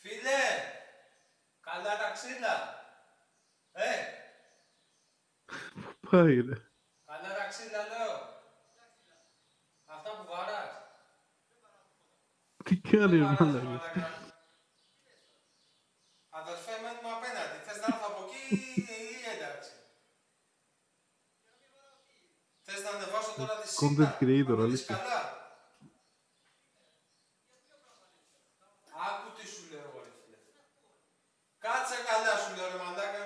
Φίλε, καλά ταξίδα. Ε, Πάει ρε. καλά ταξίδα λέω. Αυτά που βαράς. Τι κάνει ρε Βαράς, μαλάκα. μαλάκα. Αδερφέ, μένουμε απέναντι. Θες να έρθω από εκεί ή εντάξει. Θες να ανεβάσω τώρα τη σίτα. Content creator, να με δεις αλήθεια. καλά. Άκου τι σου λέω, ρε φίλε. Κάτσε καλά σου λέω, ρε μαλάκα.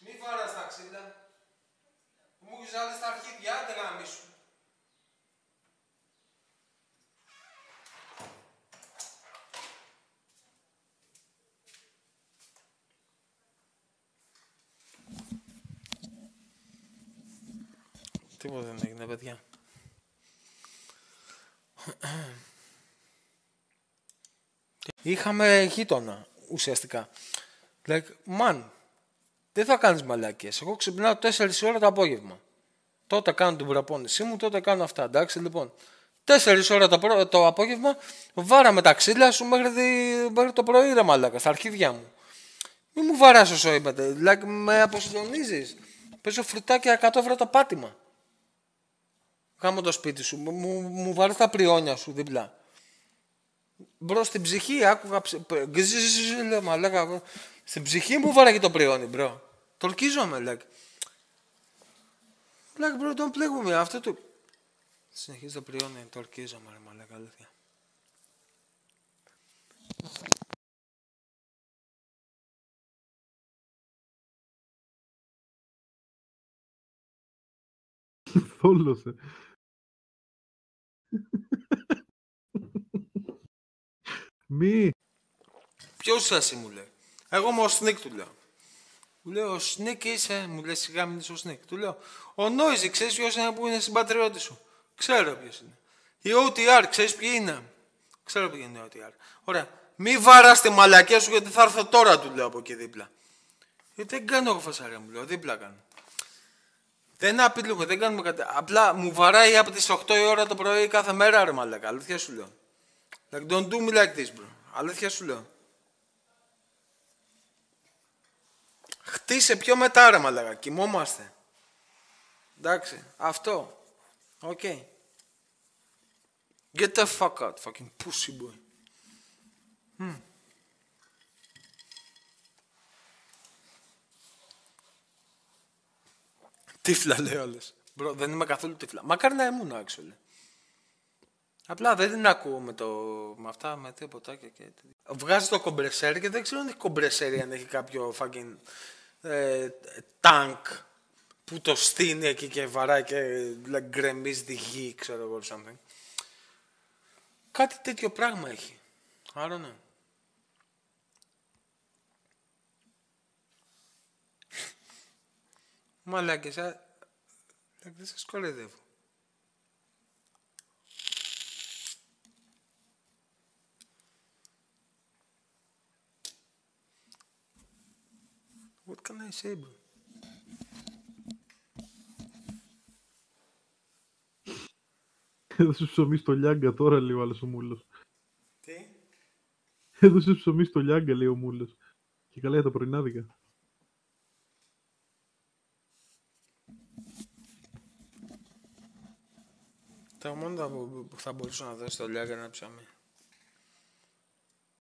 Μη βάρας τα ξύλα. Μου έχεις βάλει στα αρχίδια, άντε γαμίσου. Τίποτα δεν έγινε, παιδιά. Είχαμε γείτονα, ουσιαστικά. Like, man, δεν θα κάνεις μαλακίες. Εγώ ξυπνάω 4 ώρα το απόγευμα. Τότε κάνω την προπόνησή μου, τότε κάνω αυτά. Εντάξει, λοιπόν. 4 ώρα το, πρω- το απόγευμα, βάραμε τα ξύλα σου μέχρι, δι- μέχρι το πρωί, ρε μαλάκα, στα αρχίδια μου. Μη μου βαράς όσο είπατε. Like, με αποσυντονίζεις. Παίζω φρουτάκια 100 ευρώ το πάτημα. Κάμω το σπίτι σου. Μου, μου, μου βαράς τα πριόνια σου δίπλα. Μπρος στην ψυχή, άκουγα. ψ- π- γκζζζζ, Λέω, μαλάκα. Στην ψυχή μου βάραγε το πριόνι, μπρο. Τορκίζομαι, λέγ. Λέγ, μπρο, τον πλήγουμε. Αυτό το. Συνεχίζει το πριόνι, τορκίζομαι, ρε μαλάκα, αλήθεια. Θόλωσε. Μη. Ποιος εσύ μου λέει. Εγώ είμαι ο Σνίκ του λέω. Μου λέει ο Σνίκ είσαι, μου λέει σιγά μην είσαι ο Σνίκ. Του λέω ο Νόιζι, ξέρεις ποιος είναι που είναι συμπατριώτης σου. Ξέρω ποιος είναι. Η OTR, ξέρεις ποιοι είναι. Ξέρω ποιο είναι η OTR. Ωραία. Μη βαράς τη μαλακία σου γιατί θα έρθω τώρα, του λέω από εκεί δίπλα. Γιατί δεν κάνω εγώ φασαρία, μου λέω, δίπλα κάνω. Δεν απειλούμε, δεν κάνουμε κάτι. Απλά μου βαράει από τις 8 η ώρα το πρωί κάθε μέρα, ρε μαλακά. Αλήθεια σου λέω. Like, don't do me like this, bro. Αλήθεια σου λέω. Χτίσε πιο μετά, ρε μαλάκα. Κοιμόμαστε. Εντάξει, αυτό. OK. Get the fuck out, fucking pussy boy. Μμ. Τύφλα λέει όλες. Bro, δεν είμαι καθόλου τύφλα. Μακάρι να ήμουν, actually. Απλά δεν την ακούω με, το, με αυτά, με τίποτα και, και Βγάζει το κομπρεσέρ και δεν ξέρω αν έχει κομπρεσέρ ή αν έχει κάποιο fucking ε, τάγκ που το στείνει εκεί και βαράει και like, γκρεμίζει τη γη, ξέρω εγώ, or something. Κάτι τέτοιο πράγμα έχει. Άρα ναι. Μαλάκες, α... δεν σας κοροϊδεύω. What can I say, bro? Έδωσε ψωμί στο Λιάγκα τώρα, λέει ο άλλος ο Μούλος. Τι; Έδωσε ψωμί στο Λιάγκα, λέει ο Μούλος. Και καλά για τα πρωινάδικα. Τα μόνο που που θα μπορούσα να δώσω στο Λιάγκα είναι ένα ψωμί.